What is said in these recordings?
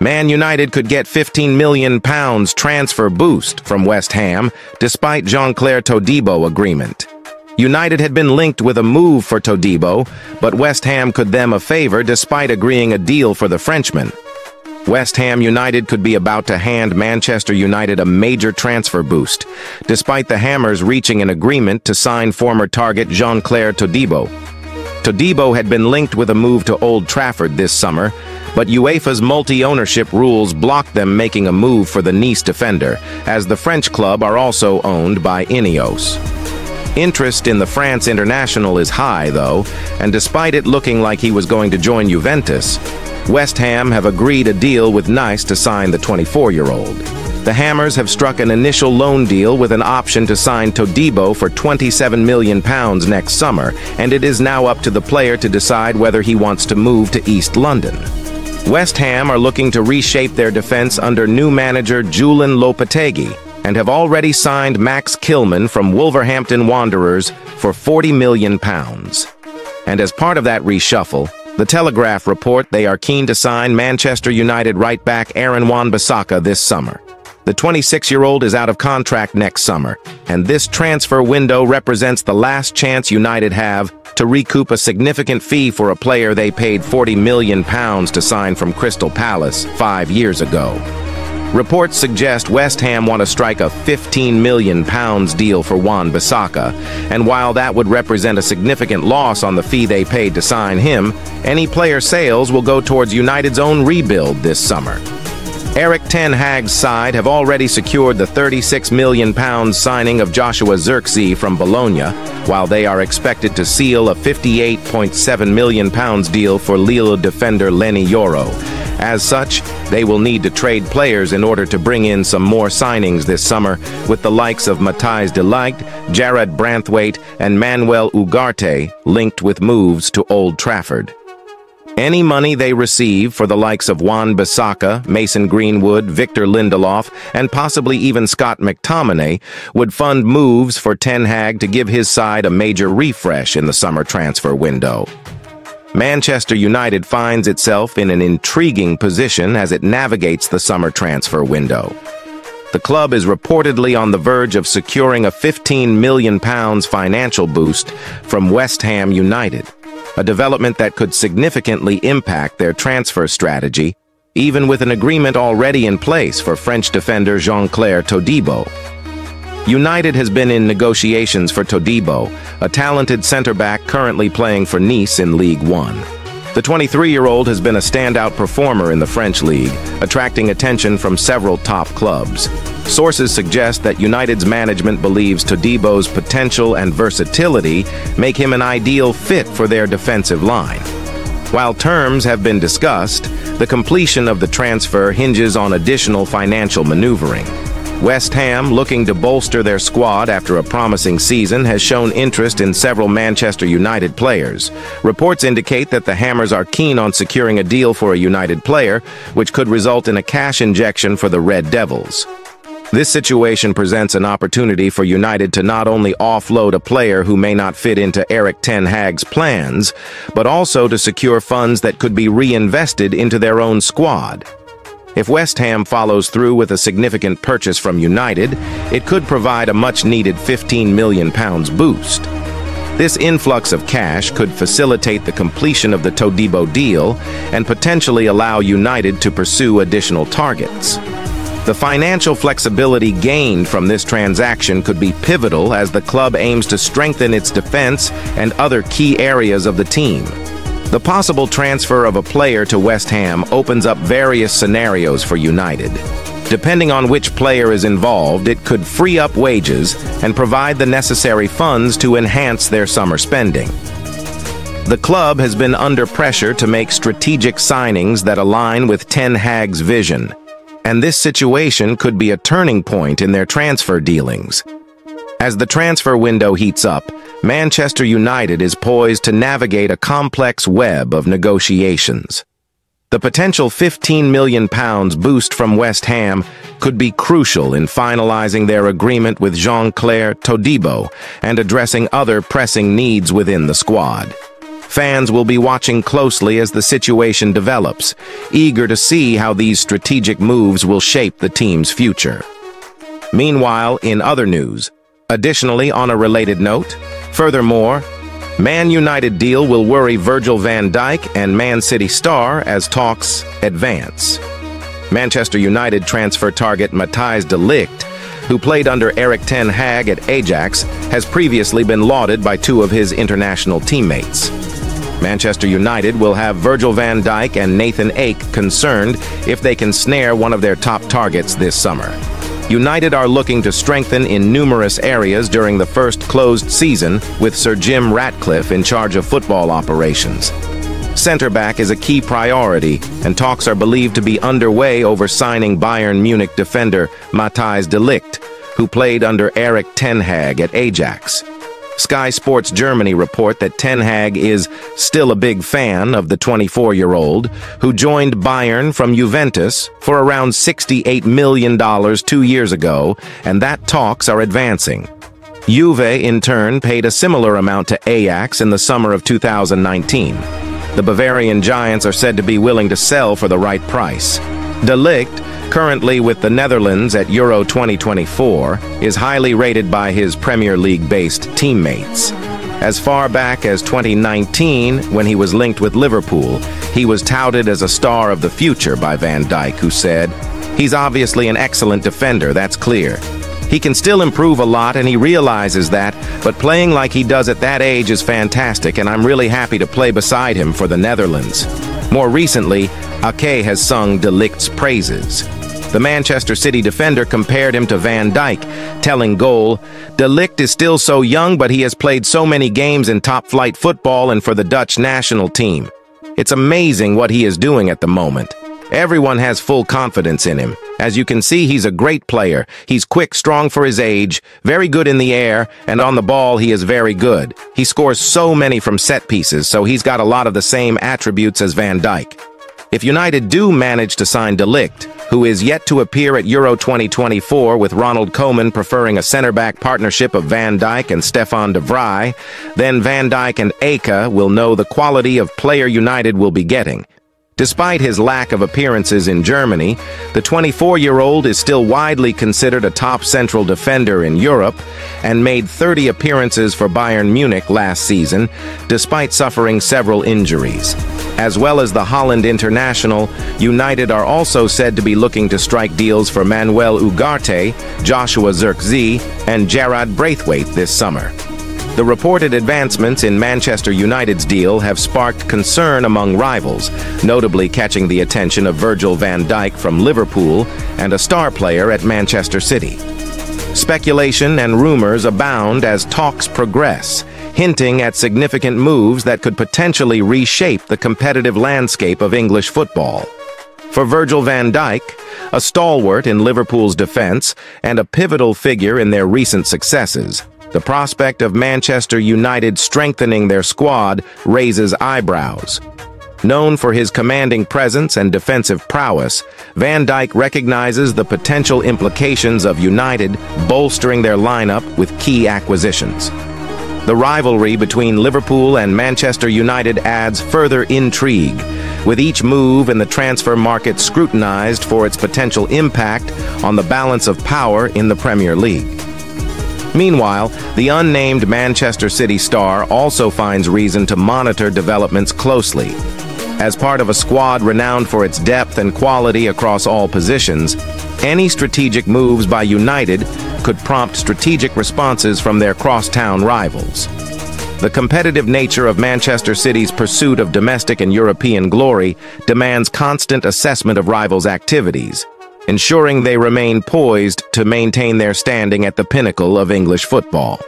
Man United could get 15 million pounds transfer boost from West Ham, despite Jean-Clair Todibo agreement. United had been linked with a move for Todibo, but West Ham could them a favor despite agreeing a deal for the Frenchman. West Ham United could be about to hand Manchester United a major transfer boost, despite the Hammers reaching an agreement to sign former target Jean-Clair Todibo. Todibo had been linked with a move to Old Trafford this summer, but UEFA's multi-ownership rules blocked them making a move for the Nice defender, as the French club are also owned by Ineos. Interest in the France international is high, though, and despite it looking like he was going to join Juventus, West Ham have agreed a deal with Nice to sign the 24-year-old. The Hammers have struck an initial loan deal with an option to sign Todibo for £27 million next summer, and it is now up to the player to decide whether he wants to move to East London. West Ham are looking to reshape their defense under new manager Julian Lopetegui and have already signed Max Kilman from Wolverhampton Wanderers for £40 million. And as part of that reshuffle, the Telegraph report they are keen to sign Manchester United right back Aaron Wan-Bissaka this summer. The 26-year-old is out of contract next summer, and this transfer window represents the last chance United have to recoup a significant fee for a player they paid 40 million pounds to sign from Crystal Palace five years ago. Reports suggest West Ham want to strike a 15 million pounds deal for Wan-Bissaka, and while that would represent a significant loss on the fee they paid to sign him, any player sales will go towards United's own rebuild this summer. Erik Ten Hag's side have already secured the 36 million pounds signing of Joshua Zirkzee from Bologna, while they are expected to seal a 58.7 million pounds deal for Lille defender Lenny Yoro. As such, they will need to trade players in order to bring in some more signings this summer, with the likes of Matthijs de Ligt, Jarrad Branthwaite, and Manuel Ugarte linked with moves to Old Trafford. Any money they receive for the likes of Wan-Bissaka, Mason Greenwood, Victor Lindelof, and possibly even Scott McTominay would fund moves for Ten Hag to give his side a major refresh in the summer transfer window. Manchester United finds itself in an intriguing position as it navigates the summer transfer window. The club is reportedly on the verge of securing a £15 million financial boost from West Ham United a development that could significantly impact their transfer strategy, even with an agreement already in place for French defender Jean-Clair Todibo. United has been in negotiations for Todibo, a talented center-back currently playing for Nice in League One. The 23-year-old has been a standout performer in the French league, attracting attention from several top clubs. Sources suggest that United's management believes Todibo's potential and versatility make him an ideal fit for their defensive line. While terms have been discussed, the completion of the transfer hinges on additional financial maneuvering. West Ham, looking to bolster their squad after a promising season, has shown interest in several Manchester United players. Reports indicate that the Hammers are keen on securing a deal for a United player, which could result in a cash injection for the Red Devils. This situation presents an opportunity for United to not only offload a player who may not fit into Erik Ten Hag's plans, but also to secure funds that could be reinvested into their own squad. If West Ham follows through with a significant purchase from United, it could provide a much-needed £15 million boost. This influx of cash could facilitate the completion of the Todibo deal and potentially allow United to pursue additional targets. The financial flexibility gained from this transaction could be pivotal as the club aims to strengthen its defense and other key areas of the team. The possible transfer of a player to West Ham opens up various scenarios for United. Depending on which player is involved, it could free up wages and provide the necessary funds to enhance their summer spending. The club has been under pressure to make strategic signings that align with Ten Hag's vision and this situation could be a turning point in their transfer dealings. As the transfer window heats up, Manchester United is poised to navigate a complex web of negotiations. The potential £15 million boost from West Ham could be crucial in finalizing their agreement with Jean-Clair Todibo and addressing other pressing needs within the squad. Fans will be watching closely as the situation develops, eager to see how these strategic moves will shape the team's future. Meanwhile, in other news, additionally on a related note, furthermore, Man United deal will worry Virgil van Dijk and Man City star as talks advance. Manchester United transfer target Matthijs de Ligt, who played under Erik ten Hag at Ajax, has previously been lauded by two of his international teammates. Manchester United will have Virgil van Dijk and Nathan Ake concerned if they can snare one of their top targets this summer. United are looking to strengthen in numerous areas during the first closed season with Sir Jim Ratcliffe in charge of football operations. Center back is a key priority, and talks are believed to be underway over signing Bayern Munich defender Matthijs de Ligt, who played under Erik ten Hag at Ajax. Sky Sports Germany report that Ten Hag is still a big fan of the 24-year-old, who joined Bayern from Juventus for around $68 million two years ago, and that talks are advancing. Juve, in turn, paid a similar amount to Ajax in the summer of 2019. The Bavarian Giants are said to be willing to sell for the right price. De Ligt, currently with the Netherlands at Euro 2024, is highly rated by his Premier League-based teammates. As far back as 2019, when he was linked with Liverpool, he was touted as a star of the future by Van Dijk, who said, He's obviously an excellent defender, that's clear. He can still improve a lot and he realizes that, but playing like he does at that age is fantastic and I'm really happy to play beside him for the Netherlands. More recently, Ake has sung De Ligt's praises. The Manchester City defender compared him to Van Dijk, telling Goal, De Ligt is still so young, but he has played so many games in top-flight football and for the Dutch national team. It's amazing what he is doing at the moment. Everyone has full confidence in him. As you can see, he's a great player. He's quick, strong for his age, very good in the air, and on the ball he is very good. He scores so many from set pieces, so he's got a lot of the same attributes as Van Dijk. If United do manage to sign De Ligt, who is yet to appear at Euro 2024 with Ronald Koeman preferring a center-back partnership of Van Dijk and Stefan de Vrij, then Van Dijk and Ake will know the quality of player United will be getting. Despite his lack of appearances in Germany, the 24-year-old is still widely considered a top central defender in Europe and made 30 appearances for Bayern Munich last season, despite suffering several injuries. As well as the Holland international, United are also said to be looking to strike deals for Manuel Ugarte, Joshua Zirkzee, and Jarrad Branthwaite this summer. The reported advancements in Manchester United's deal have sparked concern among rivals, notably catching the attention of Virgil van Dijk from Liverpool and a star player at Manchester City. Speculation and rumors abound as talks progress, hinting at significant moves that could potentially reshape the competitive landscape of English football. For Virgil van Dijk, a stalwart in Liverpool's defense and a pivotal figure in their recent successes, the prospect of Manchester United strengthening their squad raises eyebrows. Known for his commanding presence and defensive prowess, Van Dijk recognizes the potential implications of United bolstering their lineup with key acquisitions. The rivalry between Liverpool and Manchester United adds further intrigue, with each move in the transfer market scrutinized for its potential impact on the balance of power in the Premier League. Meanwhile, the unnamed Manchester City star also finds reason to monitor developments closely. As part of a squad renowned for its depth and quality across all positions, any strategic moves by United could prompt strategic responses from their crosstown rivals. The competitive nature of Manchester City's pursuit of domestic and European glory demands constant assessment of rivals' activities, ensuring they remain poised to maintain their standing at the pinnacle of English football.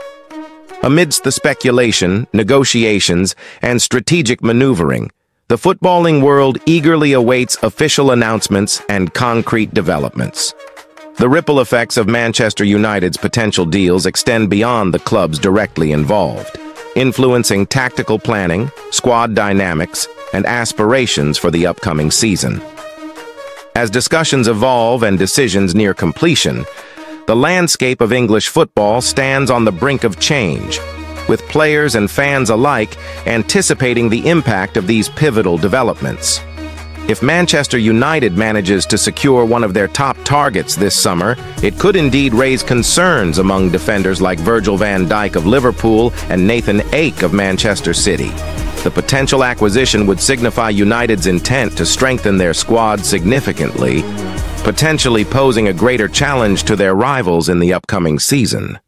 Amidst the speculation, negotiations, and strategic maneuvering, the footballing world eagerly awaits official announcements and concrete developments. The ripple effects of Manchester United's potential deals extend beyond the clubs directly involved, influencing tactical planning, squad dynamics, and aspirations for the upcoming season. As discussions evolve and decisions near completion, the landscape of English football stands on the brink of change. with players and fans alike anticipating the impact of these pivotal developments. If Manchester United manages to secure one of their top targets this summer, it could indeed raise concerns among defenders like Virgil van Dijk of Liverpool and Nathan Ake of Manchester City. The potential acquisition would signify United's intent to strengthen their squad significantly, potentially posing a greater challenge to their rivals in the upcoming season.